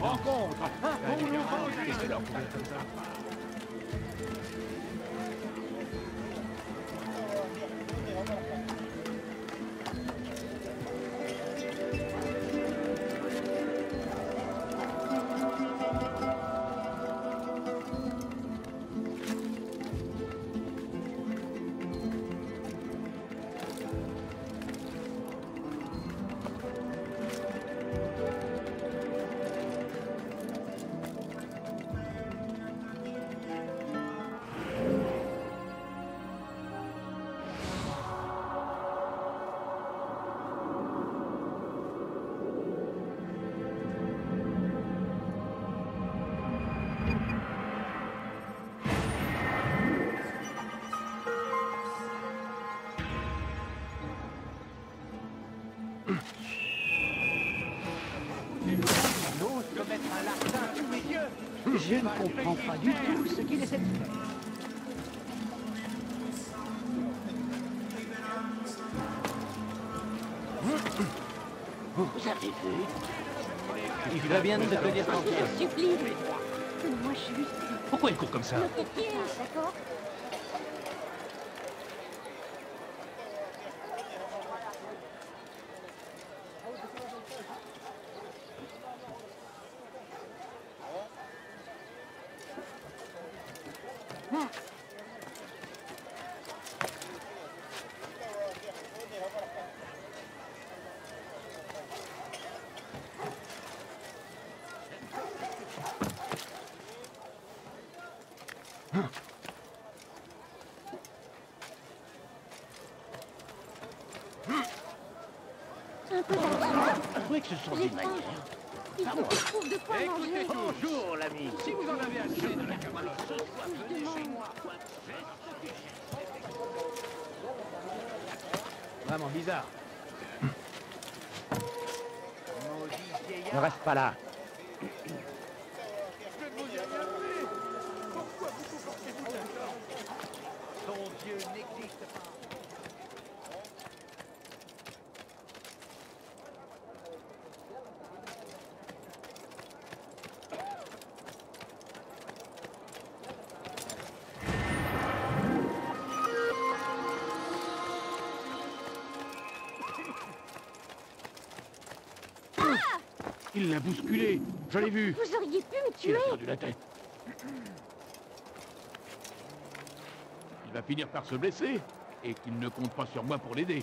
Rencontre Un Je ne comprends pas du tout ce qu'il essaie de faire. Vous avez vu Il va bien de te dire tranquille. Je supplie. Moi, je suis... Pourquoi il court comme ça d'accord Un peu d'argent. Oui, que ce sont des manières. Il faut que je trouve de quoi manger. Bonjour, l'ami Si vous en avez assez de la Je venez chez moi. Vraiment bizarre. Ne reste pas là. Il l'a bousculé. Je l'ai vu. Vous auriez pu me Il tuer. a perdu la tête. Il va finir par se blesser et qu'il ne compte pas sur moi pour l'aider.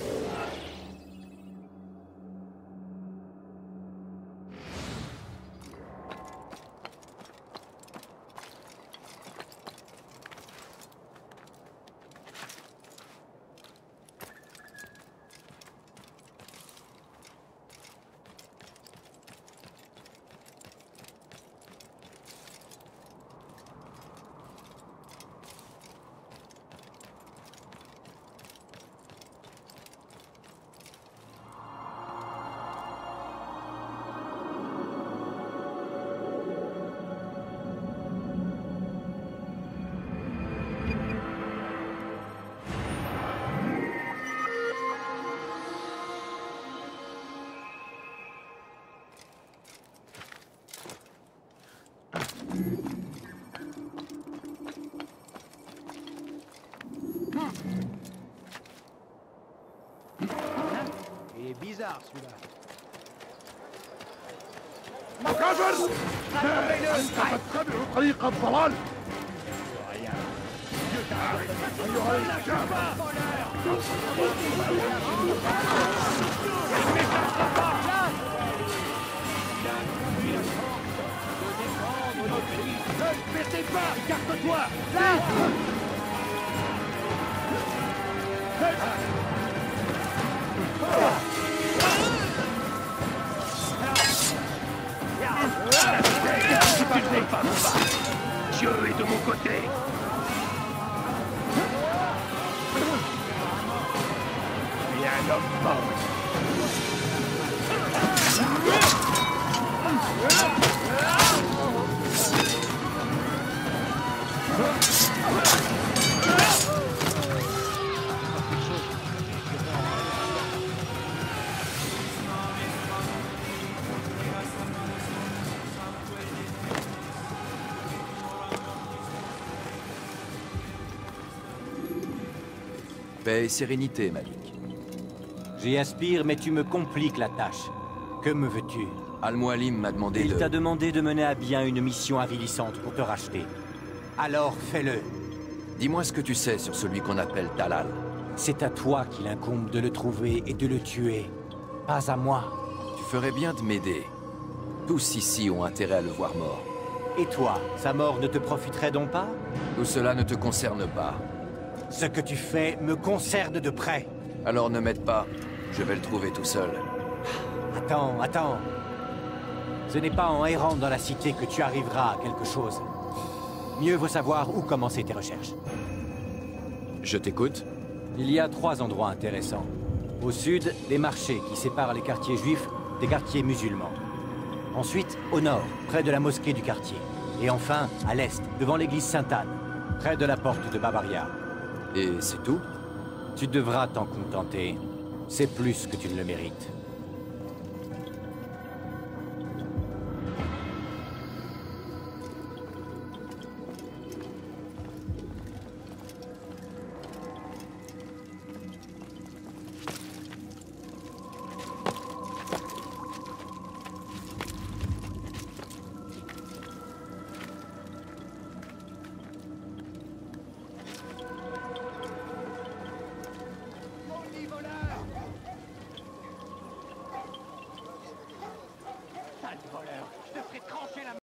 مكافر أنت تتبع طريق الضلال أيها الشاب Ne mettez pas Garde-toi Là Ah va me battre. Dieu est de mon côté. Paix et sérénité, Malik. J'y aspire, mais tu me compliques la tâche. Que me veux-tu? Al-Mualim m'a demandé Il de... t'a demandé de mener à bien une mission avilissante pour te racheter. Alors fais-le. Dis-moi ce que tu sais sur celui qu'on appelle Talal. C'est à toi qu'il incombe de le trouver et de le tuer. Pas à moi. Tu ferais bien de m'aider. Tous ici ont intérêt à le voir mort. Et toi, sa mort ne te profiterait donc pas? Tout cela ne te concerne pas. Ce que tu fais me concerne de près. Alors ne m'aide pas. Je vais le trouver tout seul. Attends, attends. Ce n'est pas en errant dans la cité que tu arriveras à quelque chose. Mieux vaut savoir où commencer tes recherches. Je t'écoute Il y a trois endroits intéressants. Au sud, les marchés qui séparent les quartiers juifs des quartiers musulmans. Ensuite, au nord, près de la mosquée du quartier. Et enfin, à l'est, devant l'église Sainte-Anne, près de la porte de Bavaria. Et c'est tout? Tu devras t'en contenter. C'est plus que tu ne le mérites.